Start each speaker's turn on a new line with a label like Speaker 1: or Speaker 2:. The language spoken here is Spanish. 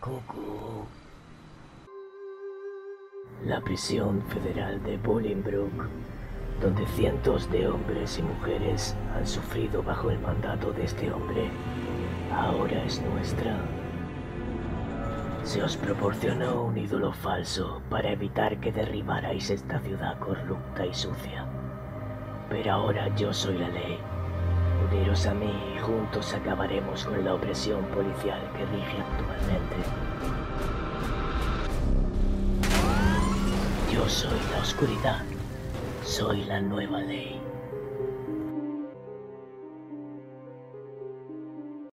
Speaker 1: Cucu. La prisión federal de Bolingbrook, donde cientos de hombres y mujeres han sufrido bajo el mandato de este hombre, ahora es nuestra. Se os proporcionó un ídolo falso para evitar que derribarais esta ciudad corrupta y sucia. Pero ahora yo soy la ley. A mí juntos acabaremos con la opresión policial que rige actualmente. Yo soy la oscuridad. Soy la nueva ley.